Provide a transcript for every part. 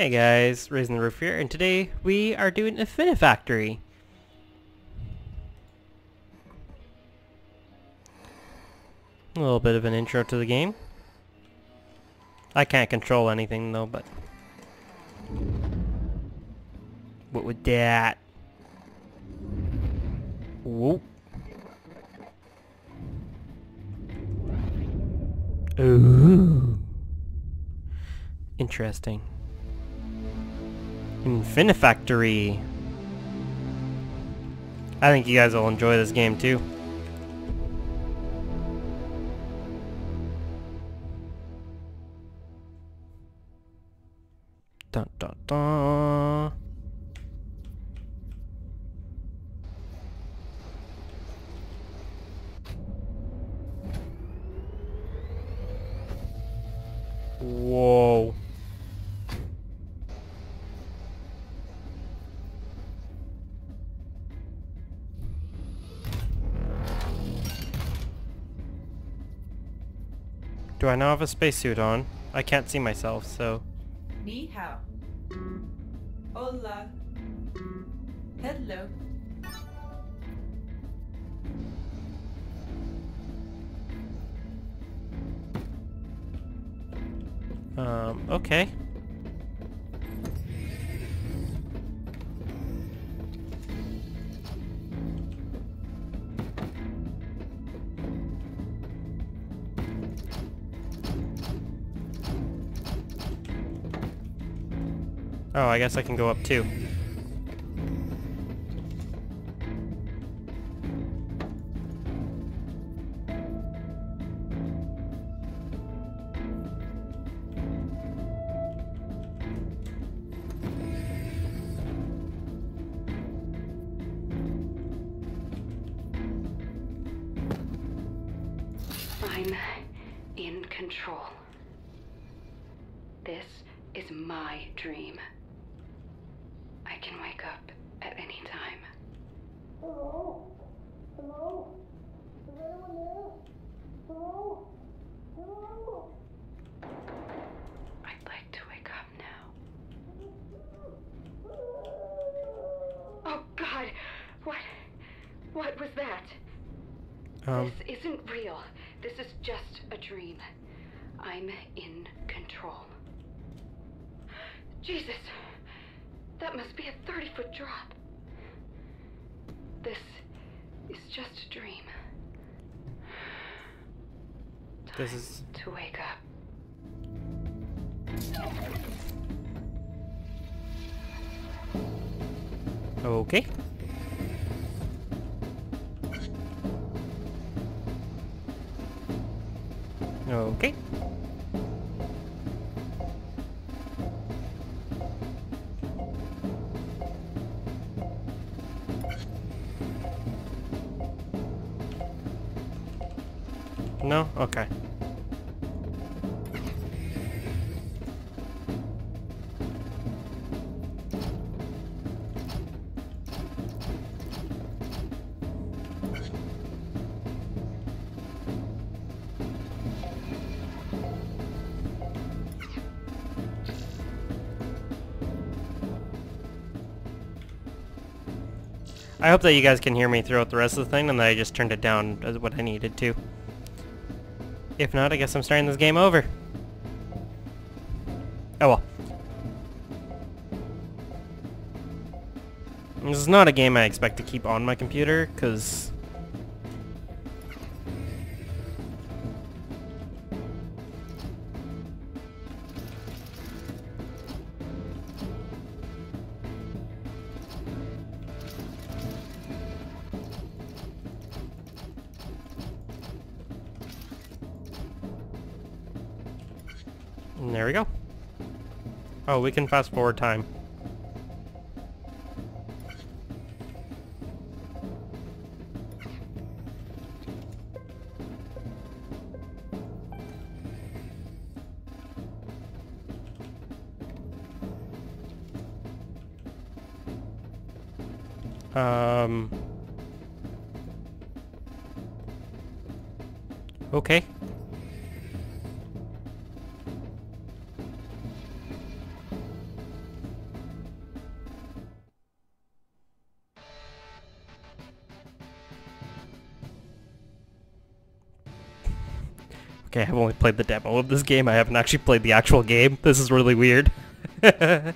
Hey guys, Raising the Ruf here, and today we are doing a Infinifactory. A little bit of an intro to the game. I can't control anything though, but... What would that? Whoop. Ooh. Interesting. Infinifactory. I think you guys will enjoy this game too. Dun dun dun. Whoa. Do I now have a spacesuit on? I can't see myself, so... Ni hao. Hola. Hello. Um, okay. Oh, I guess I can go up too. I'm in control. This is my dream. I can wake up at any time. Hello? Hello? Is anyone there? Hello? Hello? I'd like to wake up now. Oh God! What? What was that? Um, This isn't real. This is just a dream. I'm in control. Jesus! That must be a 30 foot drop. This is just a dream. This is- to wake up. okay. Okay. Okay. I hope that you guys can hear me throughout the rest of the thing and that I just turned it down as what I needed to. If not, I guess I'm starting this game over. Oh well. This is not a game I expect to keep on my computer, because... There we go. Oh, we can fast forward time. Okay, I've only played the demo of this game. I haven't actually played the actual game. This is really weird. Can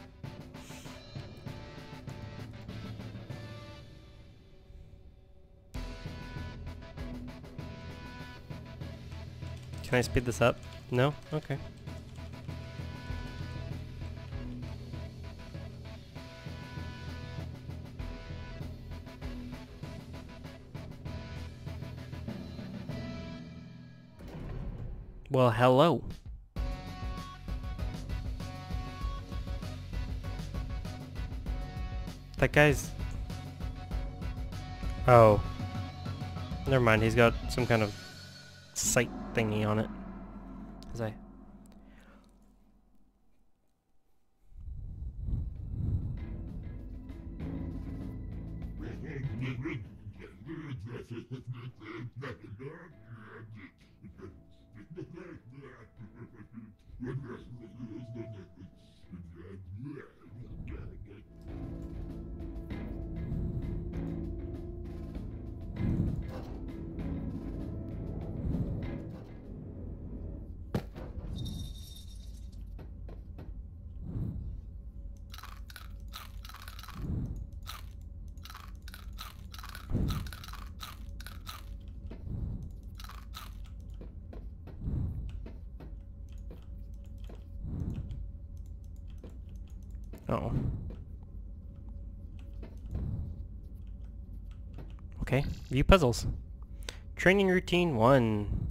I speed this up? No? Okay. Well, hello. That guy's... Oh. Never mind, he's got some kind of sight thingy on it. As I... Oh. Okay, view puzzles. Training routine one.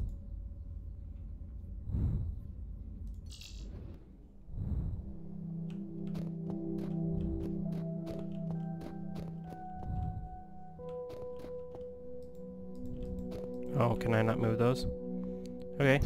Oh, can I not move those? Okay.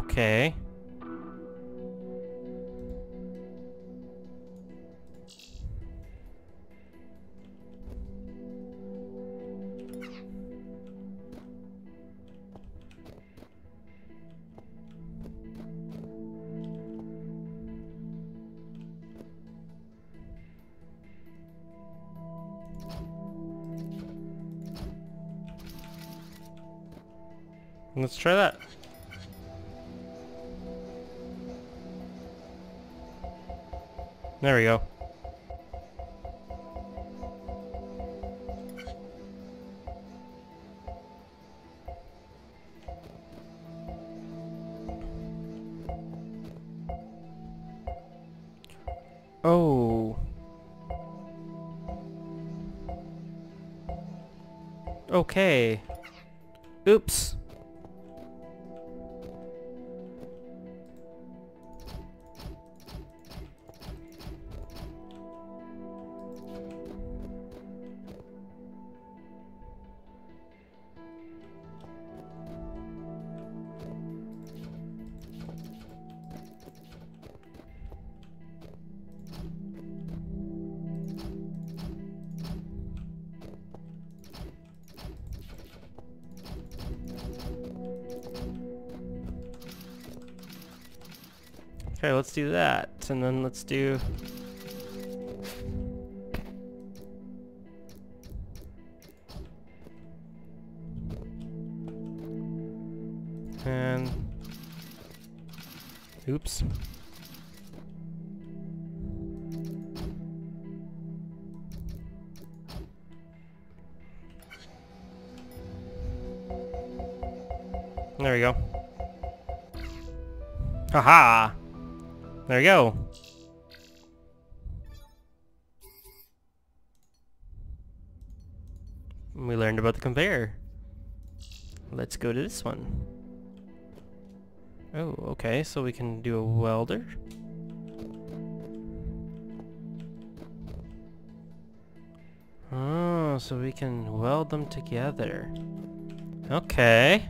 Okay. Let's try that. There we go. Oh. Okay. Oops. Okay, let's do that. And then let's do... And... Oops. There we go. Haha! There you go. We learned about the conveyor. Let's go to this one. Oh, okay, so we can do a welder. Oh, so we can weld them together. Okay.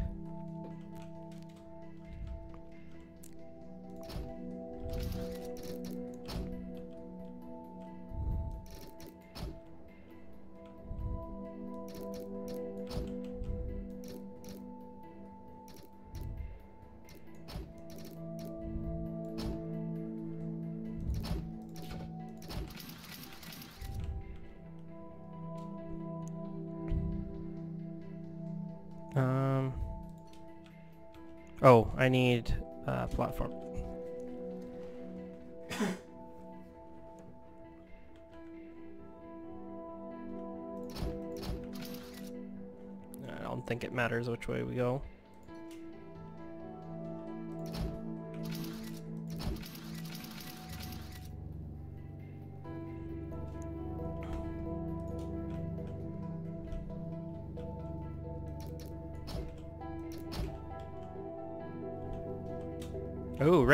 Oh, I need a platform. I don't think it matters which way we go.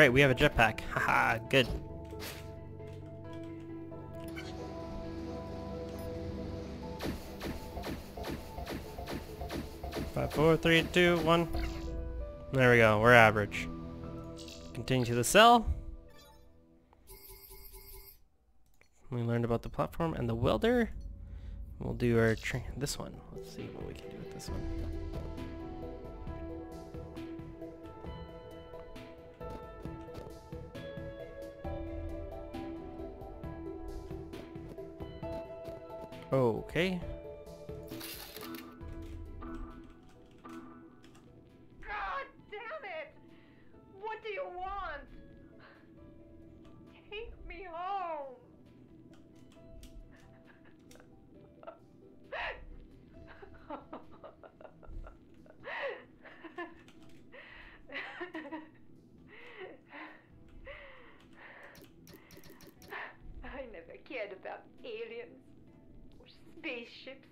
We have a jetpack. Haha, good. Five, four, three, two, one. There we go, we're average. Continue to the cell. We learned about the platform and the welder. We'll do our train. This one. Let's see what we can do with this one. Okay. God damn it! What do you want? Take me home. Spaceships.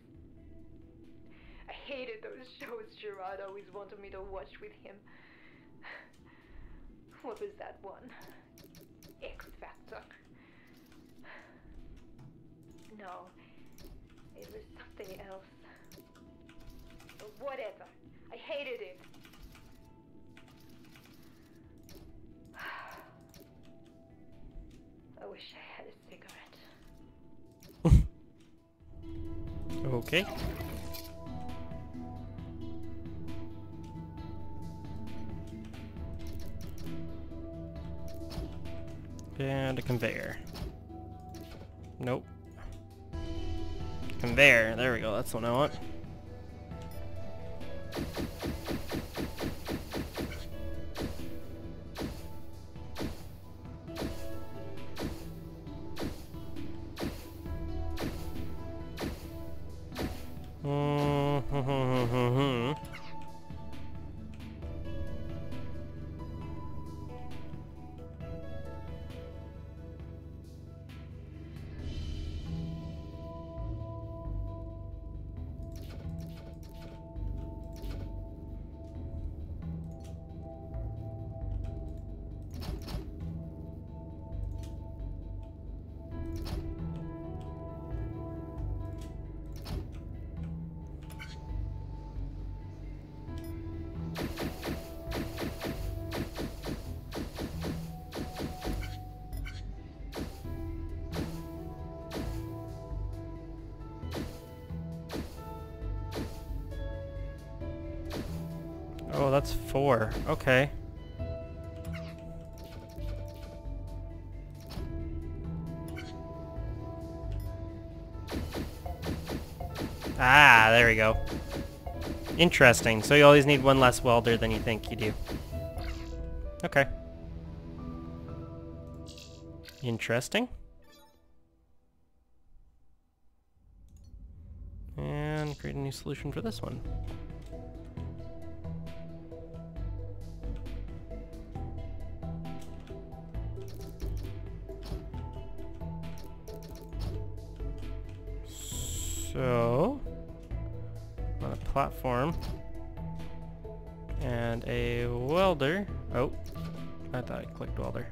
I hated those shows Gerard always wanted me to watch with him. What was that one? X Factor. No, it was something else. Whatever. I hated it. Okay. And a conveyor. Nope. Conveyor. There we go. That's one I want. Oh, that's four. Okay. Ah, there we go. Interesting. So you always need one less welder than you think you do. Okay. Interesting. And create a new solution for this one. Platform. And a welder. Oh, I thought I clicked welder.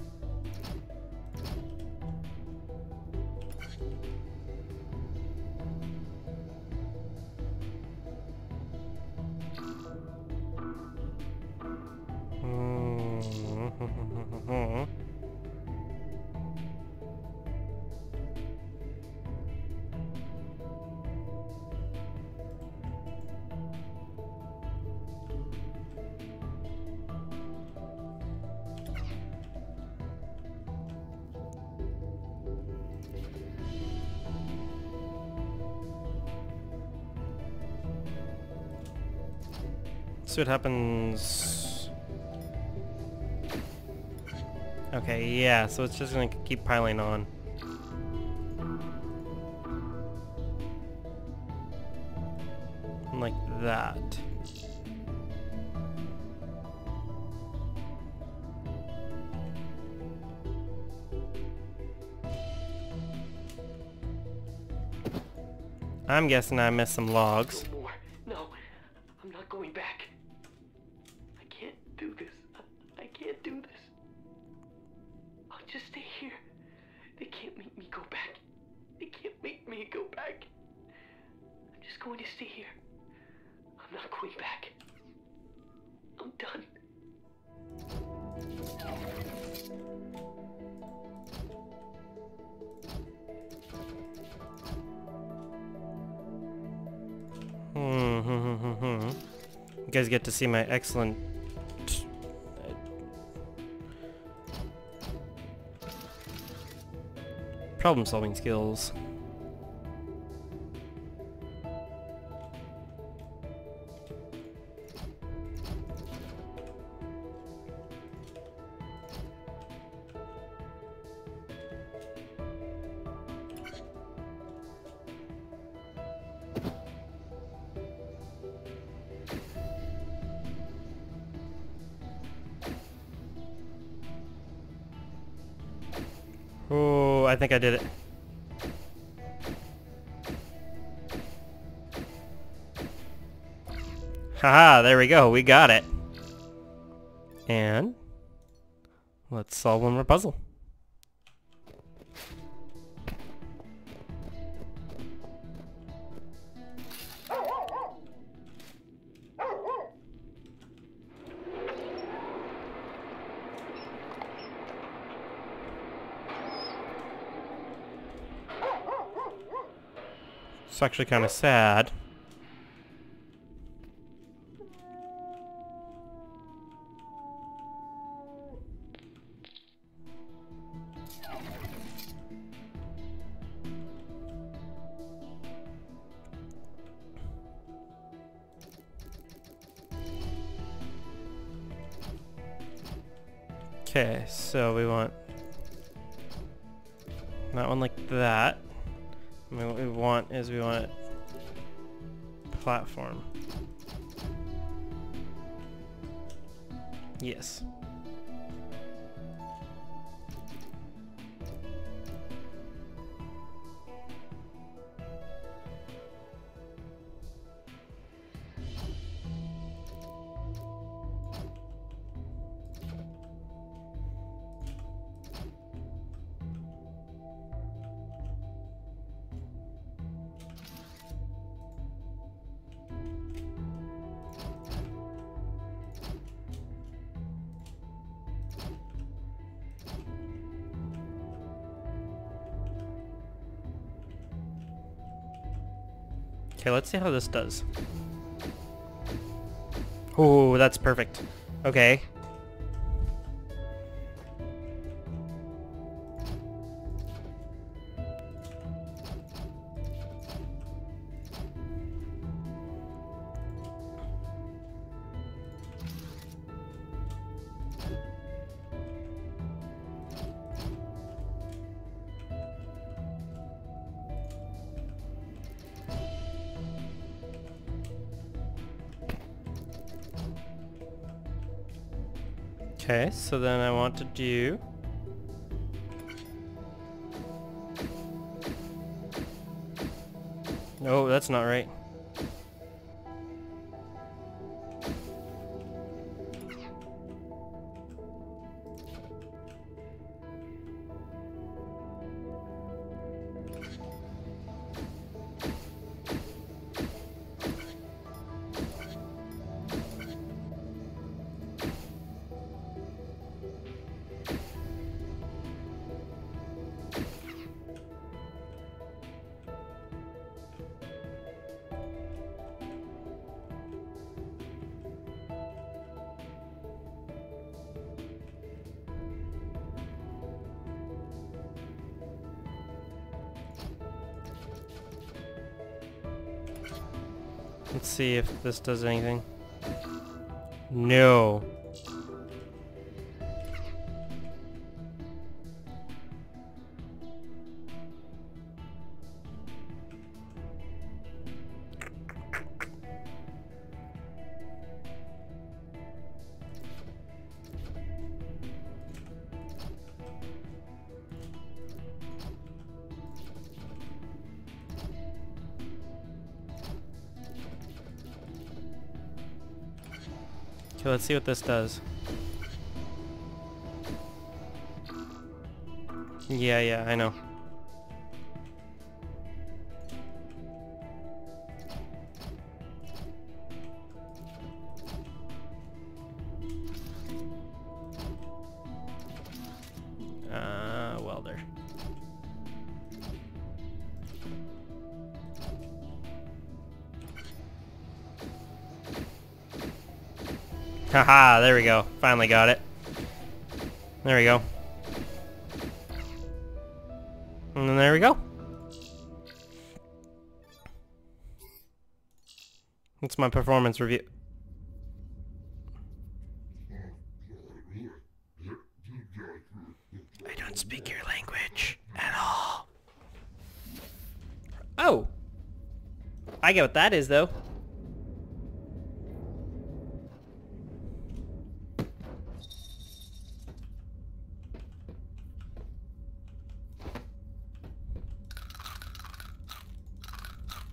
See what happens. Okay, yeah, so it's just gonna keep piling on. Like that. I'm guessing I missed some logs. Going to stay here. I'm not going back. I'm done. Hmm. You guys get to see my excellent problem solving skills. Think I did it. Haha, there we go. We got it. And let's solve one more puzzle. It's actually kind of sad. Yes. Okay, let's see how this does. Oh, that's perfect. Okay. Okay, so then I want to do... No, that's not right. Let's see if this does anything. No. Okay, let's see what this does. Yeah, yeah, I know. Haha, there we go. Finally got it. There we go. And then there we go. That's my performance review. I don't speak your language at all. Oh! I get what that is, though.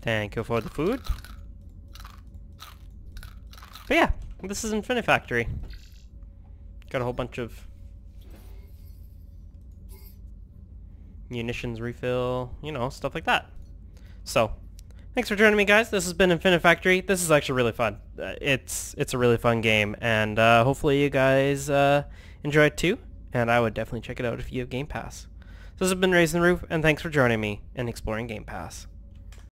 Thank you for the food. But yeah, this is Infinifactory. Got a whole bunch of munitions refill, you know, stuff like that. So, thanks for joining me, guys. This has been Infinifactory. This is actually really fun. Uh, it's it's a really fun game, and uh, hopefully you guys uh, enjoy it too. And I would definitely check it out if you have Game Pass. This has been Raising the Ruf, and thanks for joining me in exploring Game Pass.